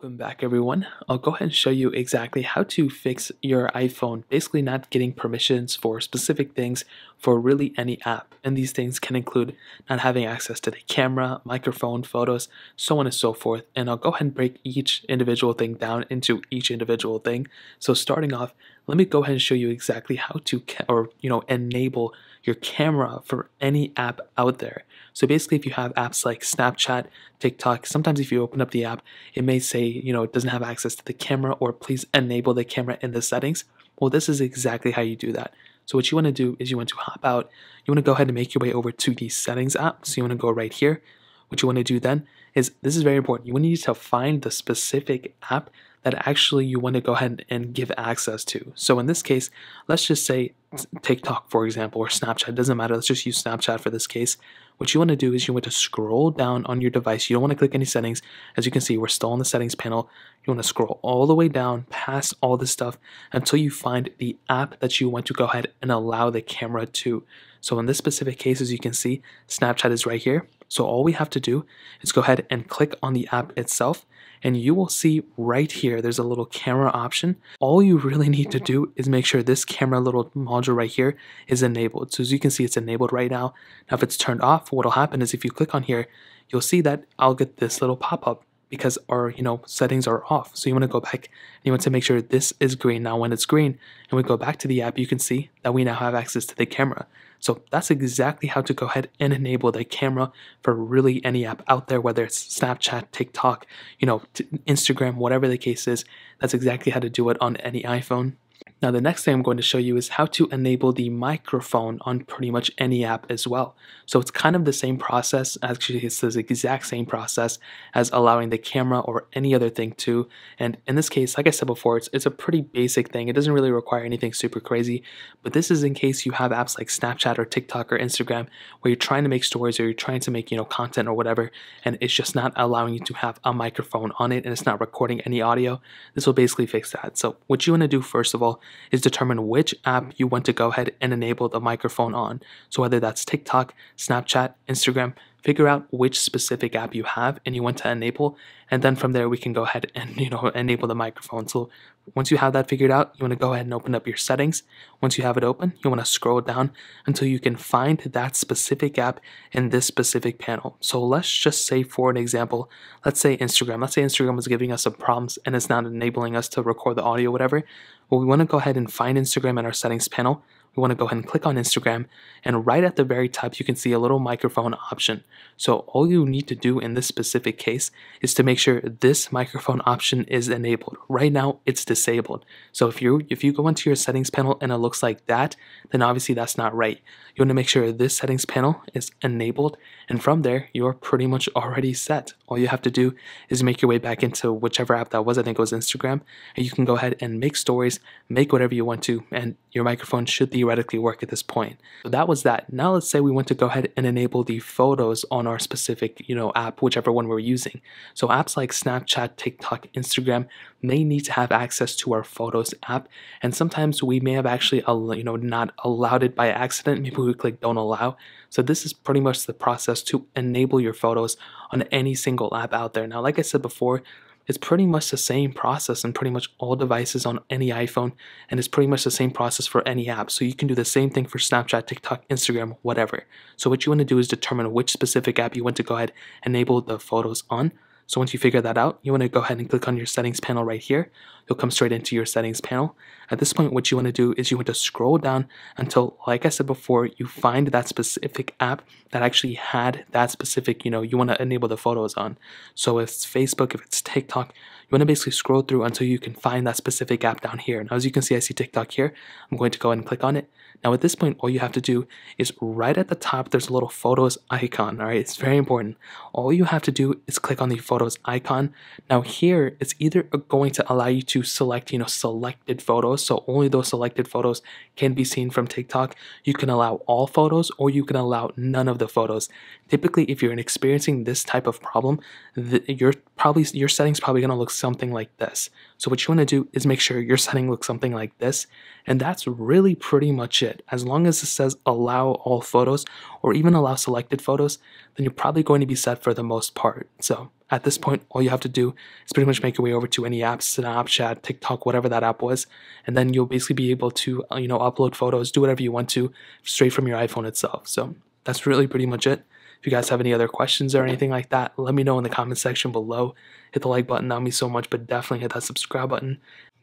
Welcome back everyone. I'll go ahead and show you exactly how to fix your iPhone, basically not getting permissions for specific things for really any app. And these things can include not having access to the camera, microphone, photos, so on and so forth. And I'll go ahead and break each individual thing down into each individual thing. So starting off, let me go ahead and show you exactly how to or you know enable your camera for any app out there. So basically, if you have apps like Snapchat, TikTok, sometimes if you open up the app, it may say, you know, it doesn't have access to the camera or please enable the camera in the settings. Well, this is exactly how you do that. So what you want to do is you want to hop out. You want to go ahead and make your way over to the settings app. So you want to go right here. What you want to do then is this is very important. You need to find the specific app that actually you want to go ahead and give access to. So in this case, let's just say TikTok, for example, or Snapchat, doesn't matter. Let's just use Snapchat for this case. What you want to do is you want to scroll down on your device. You don't want to click any settings. As you can see, we're still on the settings panel. You want to scroll all the way down past all this stuff until you find the app that you want to go ahead and allow the camera to. So in this specific case, as you can see, Snapchat is right here. So all we have to do is go ahead and click on the app itself and you will see right here there's a little camera option. All you really need to do is make sure this camera little module right here is enabled. So as you can see it's enabled right now. Now if it's turned off what'll happen is if you click on here you'll see that I'll get this little pop-up because our you know settings are off. So you want to go back and you want to make sure this is green. Now when it's green and we go back to the app, you can see that we now have access to the camera. So that's exactly how to go ahead and enable the camera for really any app out there, whether it's Snapchat, TikTok, you know, Instagram, whatever the case is. That's exactly how to do it on any iPhone. Now the next thing I'm going to show you is how to enable the microphone on pretty much any app as well. So it's kind of the same process, actually it's the exact same process as allowing the camera or any other thing to. And in this case, like I said before, it's, it's a pretty basic thing. It doesn't really require anything super crazy, but this is in case you have apps like Snapchat or TikTok or Instagram where you're trying to make stories or you're trying to make, you know, content or whatever, and it's just not allowing you to have a microphone on it and it's not recording any audio. This will basically fix that. So what you want to do first of all is determine which app you want to go ahead and enable the microphone on. So whether that's TikTok, Snapchat, Instagram, figure out which specific app you have and you want to enable and then from there we can go ahead and you know enable the microphone so once you have that figured out you want to go ahead and open up your settings. Once you have it open you want to scroll down until you can find that specific app in this specific panel. So let's just say for an example let's say instagram. Let's say instagram is giving us some problems and it's not enabling us to record the audio whatever. Well we want to go ahead and find instagram in our settings panel we want to go ahead and click on Instagram and right at the very top you can see a little microphone option. So all you need to do in this specific case is to make sure this microphone option is enabled. Right now it's disabled. So if you if you go into your settings panel and it looks like that, then obviously that's not right. You want to make sure this settings panel is enabled and from there you're pretty much already set. All you have to do is make your way back into whichever app that was, I think it was Instagram, and you can go ahead and make stories, make whatever you want to, and your microphone should theoretically work at this point. So that was that. Now let's say we want to go ahead and enable the photos on our specific, you know, app, whichever one we're using. So apps like Snapchat, TikTok, Instagram may need to have access to our photos app, and sometimes we may have actually, you know, not allowed it by accident. Maybe we click don't allow. So this is pretty much the process to enable your photos on any single app out there. Now, like I said before, it's pretty much the same process on pretty much all devices on any iPhone, and it's pretty much the same process for any app. So you can do the same thing for Snapchat, TikTok, Instagram, whatever. So what you want to do is determine which specific app you want to go ahead and enable the photos on. So once you figure that out, you want to go ahead and click on your settings panel right here. You'll come straight into your settings panel. At this point, what you want to do is you want to scroll down until, like I said before, you find that specific app that actually had that specific, you know, you want to enable the photos on. So if it's Facebook, if it's TikTok, you want to basically scroll through until you can find that specific app down here. Now, as you can see, I see TikTok here. I'm going to go ahead and click on it. Now at this point, all you have to do is right at the top, there's a little photos icon, all right? It's very important. All you have to do is click on the photos icon. Now here, it's either going to allow you to select, you know, selected photos. So only those selected photos can be seen from TikTok. You can allow all photos or you can allow none of the photos. Typically, if you're experiencing this type of problem, the, your probably your settings probably gonna look something like this. So what you wanna do is make sure your setting looks something like this. And that's really pretty much it. As long as it says allow all photos or even allow selected photos, then you're probably going to be set for the most part. So at this point, all you have to do is pretty much make your way over to any apps, Snapchat, TikTok, whatever that app was, and then you'll basically be able to, uh, you know, upload photos, do whatever you want to, straight from your iPhone itself. So that's really pretty much it. If you guys have any other questions or anything like that, let me know in the comment section below. Hit the like button, that mean so much, but definitely hit that subscribe button.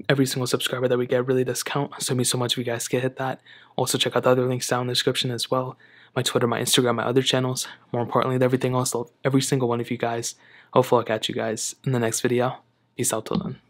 Every single subscriber that we get really does count, so it means so much if you guys can hit that. Also, check out the other links down in the description as well my Twitter, my Instagram, my other channels. More importantly, everything else, every single one of you guys. Hopefully, I'll catch you guys in the next video. Peace out till then.